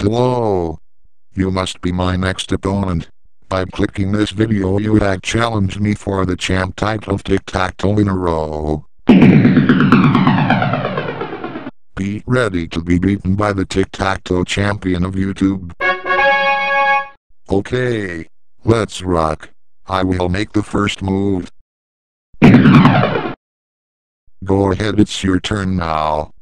Hello. You must be my next opponent. By clicking this video you have challenged me for the champ title of tic-tac-toe in a row. Be ready to be beaten by the tic-tac-toe champion of YouTube. Okay, let's rock. I will make the first move. Go ahead it's your turn now.